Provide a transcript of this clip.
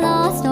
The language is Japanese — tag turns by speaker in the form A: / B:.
A: lost